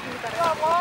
Bravo!